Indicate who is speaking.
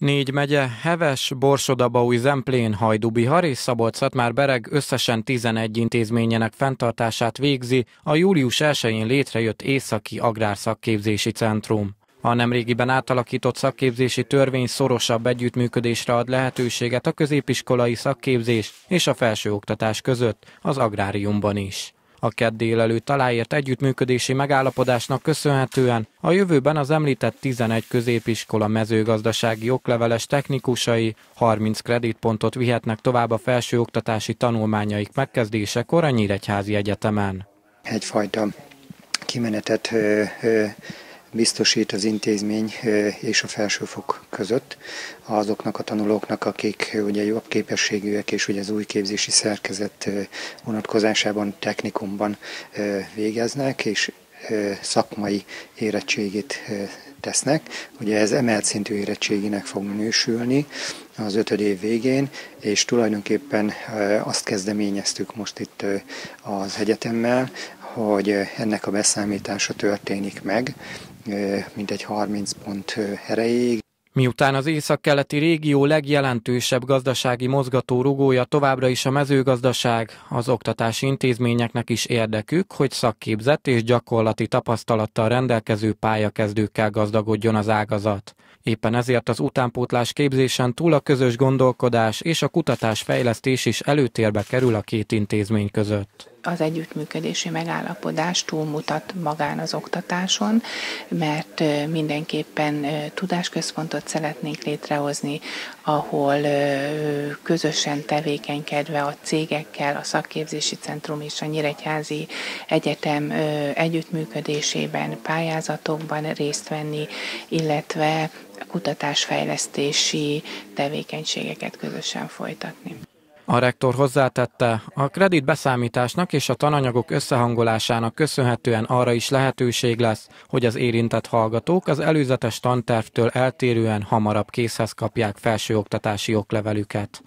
Speaker 1: Négy megye, Heves, Borsodabaúj, Zemplén, Hajdubihar és szabolcs már bereg összesen 11 intézményének fenntartását végzi a július 1-én létrejött Északi Agrárszakképzési Centrum. A nemrégiben átalakított szakképzési törvény szorosabb együttműködésre ad lehetőséget a középiskolai szakképzés és a felsőoktatás között, az agráriumban is. A kedd délelőtt aláért együttműködési megállapodásnak köszönhetően a jövőben az említett 11 középiskola mezőgazdasági okleveles technikusai 30 kreditpontot vihetnek tovább a felsőoktatási tanulmányaik megkezdésekor a Nyíregyházi Egyetemen.
Speaker 2: Egyfajta kimenetet ö, ö, biztosít az intézmény és a felsőfok között azoknak a tanulóknak, akik ugye jobb képességűek és ugye az új képzési szerkezet vonatkozásában technikumban végeznek, és szakmai érettségit tesznek. Ugye ez emelt szintű érettséginek fog minősülni az ötöd év végén, és tulajdonképpen azt kezdeményeztük most itt az egyetemmel, hogy ennek a beszámítása történik meg, mintegy 30 pont erejéig.
Speaker 1: Miután az északkeleti régió legjelentősebb gazdasági mozgató rugója továbbra is a mezőgazdaság, az oktatási intézményeknek is érdekük, hogy szakképzett és gyakorlati tapasztalattal rendelkező pályakezdőkkel gazdagodjon az ágazat. Éppen ezért az utánpótlás képzésen túl a közös gondolkodás és a kutatás fejlesztés is előtérbe kerül a két intézmény között
Speaker 3: az együttműködési megállapodás túlmutat magán az oktatáson, mert mindenképpen tudásközpontot szeretnénk létrehozni, ahol közösen tevékenykedve a cégekkel, a szakképzési centrum és a Nyíregyházi Egyetem együttműködésében, pályázatokban részt venni, illetve kutatásfejlesztési tevékenységeket közösen folytatni.
Speaker 1: A rektor hozzátette, a kredit beszámításnak és a tananyagok összehangolásának köszönhetően arra is lehetőség lesz, hogy az érintett hallgatók az előzetes tantervtől eltérően hamarabb készhez kapják felsőoktatási oklevelüket.